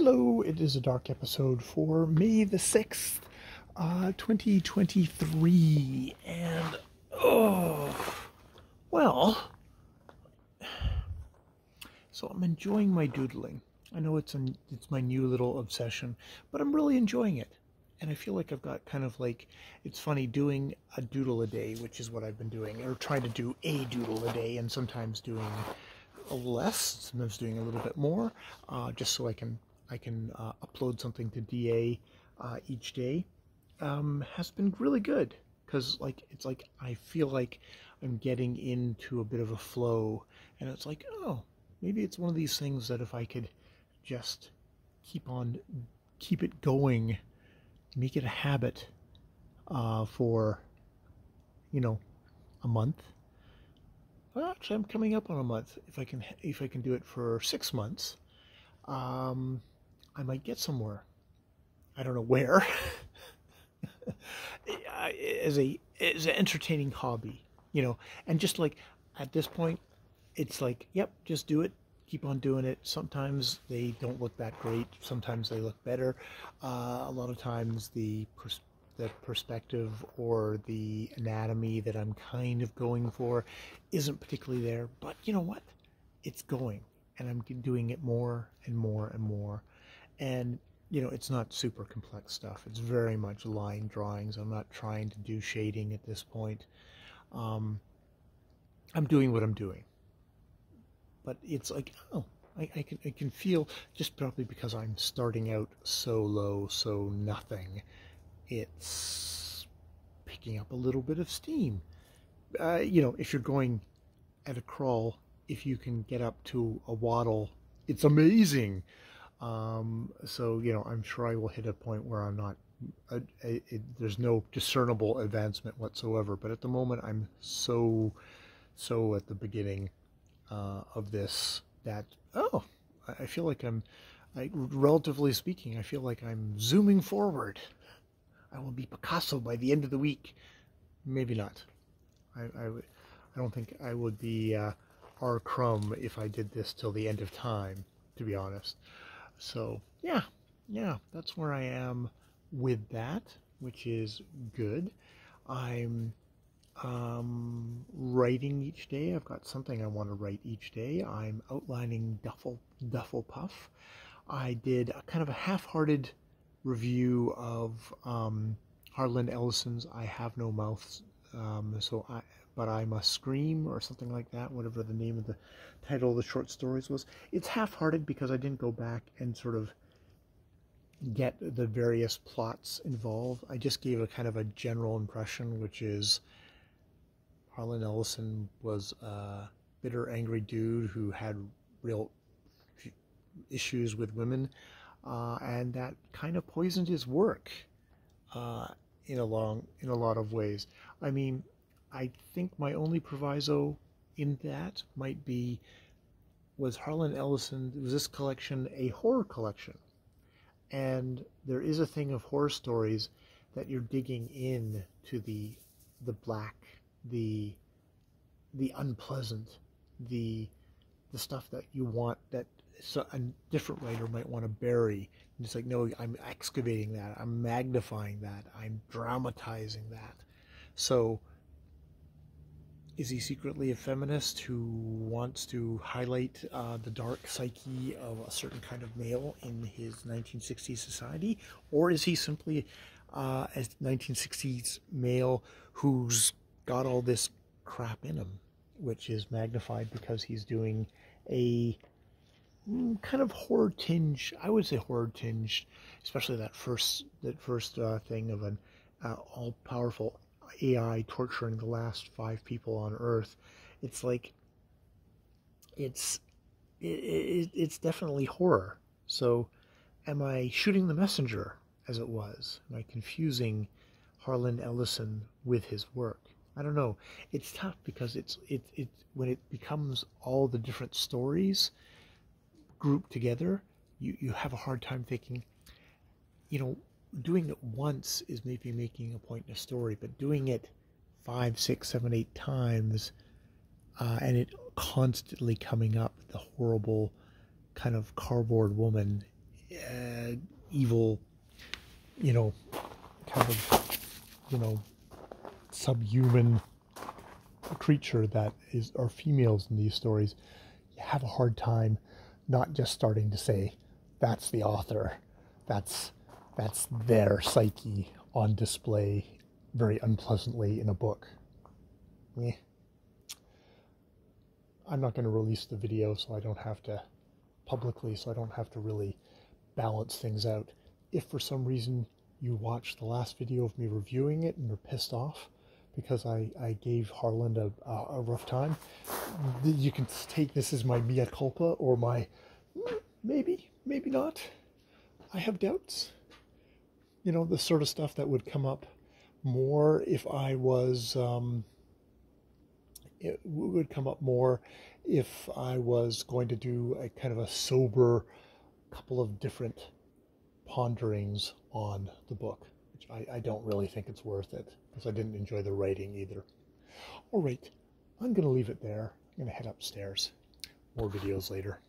Hello, it is a durk episode for May the 6th, uh, 2023. And, oh, well, so I'm enjoying my doodling. I know it's an, it's my new little obsession, but I'm really enjoying it. And I feel like I've got kind of like, it's funny doing a doodle a day, which is what I've been doing, or trying to do a doodle a day, and sometimes doing less, sometimes doing a little bit more, uh, just so I can I can uh, upload something to DA uh, each day um, has been really good. Because like it's like I feel like I'm getting into a bit of a flow and it's like oh maybe it's one of these things that if I could just keep on keep it going make it a habit uh, for you know a month. Well actually I'm coming up on a month if I can if I can do it for six months. Um, I might get somewhere. I don't know where. as a as an entertaining hobby, you know, and just like at this point, it's like, yep, just do it. Keep on doing it. Sometimes they don't look that great. Sometimes they look better. Uh, a lot of times the pers- the perspective or the anatomy that I'm kind of going for isn't particularly there. But you know what? It's going, and I'm doing it more and more and more and you know it's not super complex stuff. It's very much line drawings. I'm not trying to do shading at this point. Um, i'm doing what i'm doing. But it's like oh I, I, can, I can feel just probably because i'm starting out so low so nothing it's picking up a little bit of steam. Uh, you know if you're going at a crawl if you can get up to a waddle it's amazing um, so, you know, I'm sure I will hit a point where I'm not, it, there's no discernible advancement whatsoever. But at the moment, I'm so, so at the beginning uh, of this that, oh, I feel like I'm, I, relatively speaking, I feel like I'm zooming forward. I will be Picasso by the end of the week. Maybe not. I, I, I don't think I would be uh, R. Crumb if I did this till the end of time, to be honest. So yeah, yeah, that's where I am with that, which is good. I'm um, writing each day. I've got something I want to write each day. I'm outlining Duffel Duffel Puff. I did a kind of a half-hearted review of um, Harlan Ellison's "I Have No Mouth," um, so I but I Must Scream or something like that, whatever the name of the title of the short stories was. It's half hearted because I didn't go back and sort of get the various plots involved. I just gave a kind of a general impression, which is Harlan Ellison was a bitter, angry dude who had real issues with women, uh, and that kind of poisoned his work uh, in a long in a lot of ways. I mean, I think my only proviso in that might be was Harlan Ellison, was this collection a horror collection? And there is a thing of horror stories that you're digging in to the the black, the the unpleasant, the the stuff that you want that so a different writer might want to bury. And it's like, no, I'm excavating that. I'm magnifying that. I'm dramatizing that. So is he secretly a feminist who wants to highlight uh, the dark psyche of a certain kind of male in his 1960s society? Or is he simply uh, a 1960s male who's got all this crap in him, which is magnified because he's doing a mm, kind of horror tinge, I would say horror tinge, especially that first, that first uh, thing of an uh, all powerful AI torturing the last five people on Earth. It's like it's it, it, it's definitely horror. So, am I shooting the messenger as it was? Am I confusing Harlan Ellison with his work? I don't know. It's tough because it's it it when it becomes all the different stories grouped together, you you have a hard time thinking. You know, doing it once is maybe making a point in a story, but doing it five, six, seven, eight times, uh, and it constantly coming up with the horrible kind of cardboard woman, uh, evil, you know, kind of, you know, subhuman creature that is are females in these stories, you have a hard time not just starting to say that's the author, that's that's their psyche on display very unpleasantly in a book. Yeah. I'm not going to release the video so I don't have to publicly, so I don't have to really balance things out. If for some reason you watched the last video of me reviewing it and are pissed off because I, I gave Harlan a, a rough time, you can take this as my mea culpa or my mm, maybe, maybe not. I have doubts. You know, the sort of stuff that would come up more if I was, um, it would come up more if I was going to do a kind of a sober couple of different ponderings on the book, which I, I don't really think it's worth it because I didn't enjoy the writing either. All right, I'm going to leave it there. I'm going to head upstairs. More videos later.